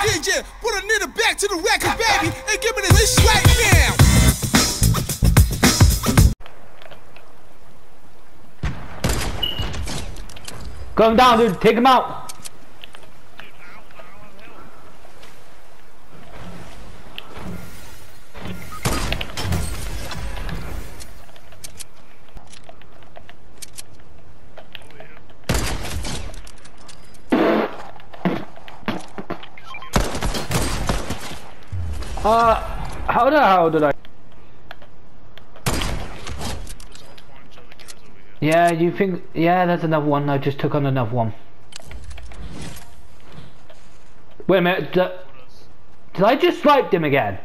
DJ, put a nigga back to the record, baby, and give me this right now. Him down, dude. Take him out. Uh, how the hell did I? Yeah, you think? Yeah, there's another one. I just took on another one. Wait a minute. Did, did I just swipe him again?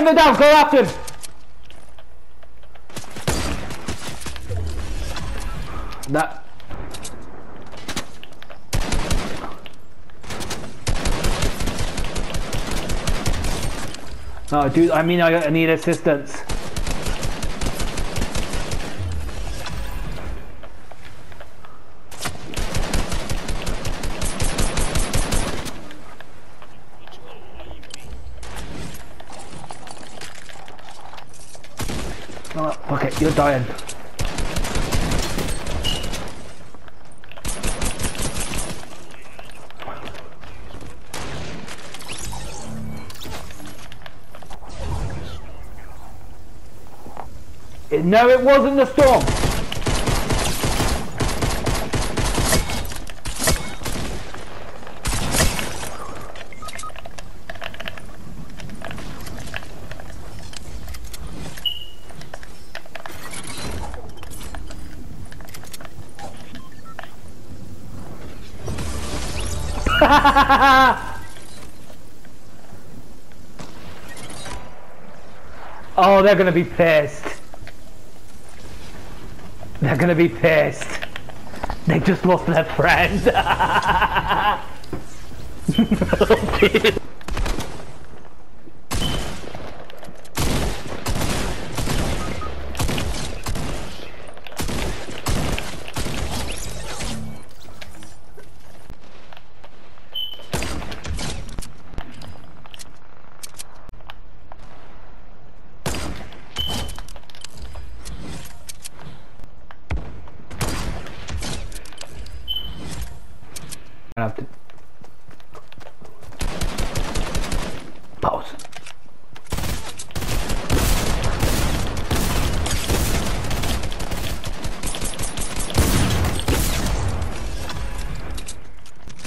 Him down. Go after him. That. Oh, dude, I mean, I, I need assistance. Oh, okay, you're dying. No, it wasn't the storm. oh, they're gonna be pissed. They're gonna be pissed. They just lost their friend. I have to pause.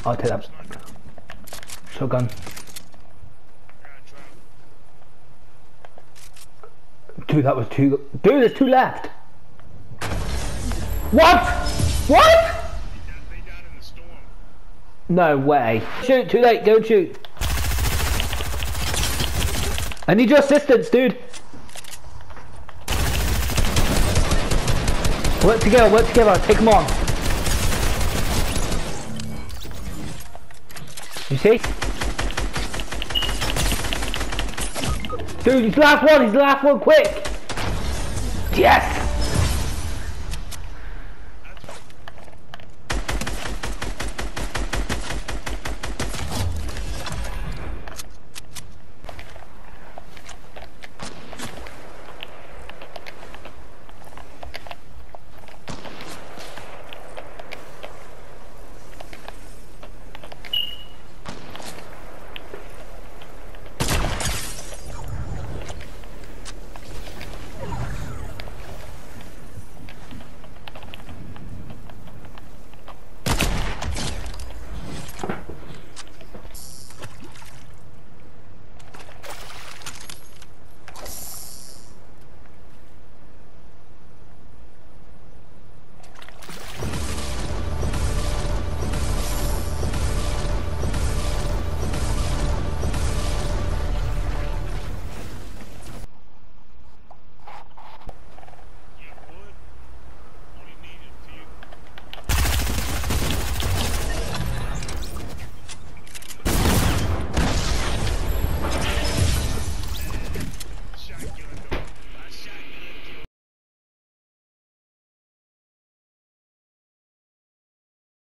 I'll take that. Shotgun. Dude, that was two. Dude, there's two left. What? What? No way. Shoot, too late, and shoot. I need your assistance, dude. Work together, work together, take him on. You see? Dude, he's the last one, he's the last one, quick! Yes!